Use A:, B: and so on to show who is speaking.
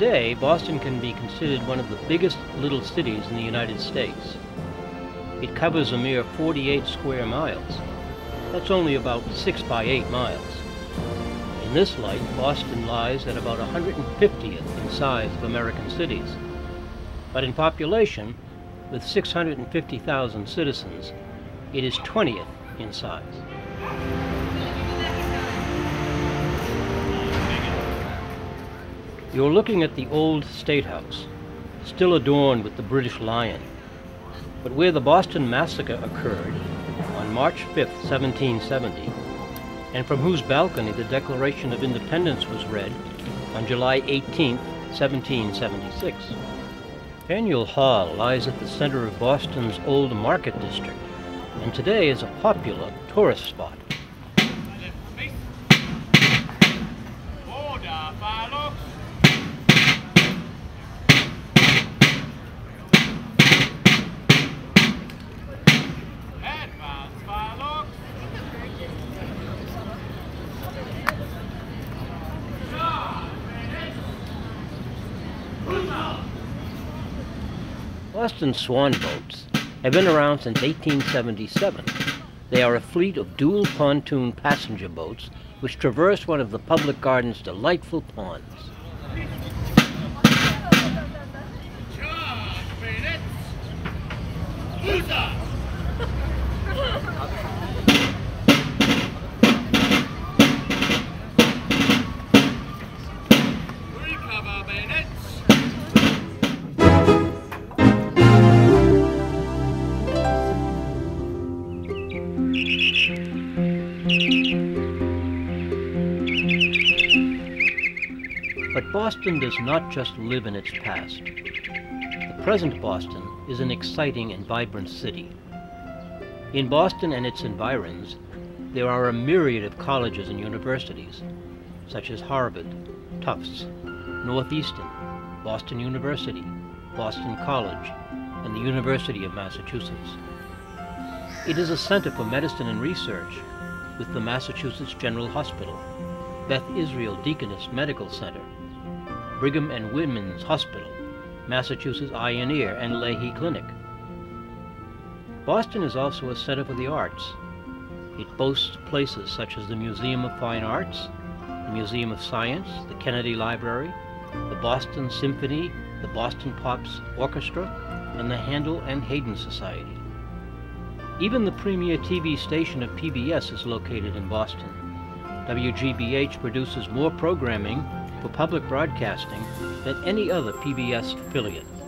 A: Today, Boston can be considered one of the biggest little cities in the United States. It covers a mere 48 square miles. That's only about 6 by 8 miles. In this light, Boston lies at about 150th in size of American cities. But in population, with 650,000 citizens, it is 20th in size. You're looking at the old State House, still adorned with the British lion. But where the Boston Massacre occurred on March 5, 1770, and from whose balcony the Declaration of Independence was read on July 18, 1776. Faneuil Hall lies at the center of Boston's old market district, and today is a popular tourist spot. Boston Swan boats have been around since 1877. They are a fleet of dual pontoon passenger boats which traverse one of the public garden's delightful ponds. But Boston does not just live in its past. The present Boston is an exciting and vibrant city. In Boston and its environs, there are a myriad of colleges and universities, such as Harvard, Tufts, Northeastern, Boston University, Boston College, and the University of Massachusetts. It is a center for medicine and research with the Massachusetts General Hospital, Beth Israel Deaconess Medical Center, Brigham and Women's Hospital, Massachusetts Eye and Ear, and Lahey Clinic. Boston is also a center for the arts. It boasts places such as the Museum of Fine Arts, the Museum of Science, the Kennedy Library, the Boston Symphony, the Boston Pops Orchestra, and the Handel and Haydn Society. Even the premier TV station of PBS is located in Boston. WGBH produces more programming for public broadcasting than any other PBS affiliate.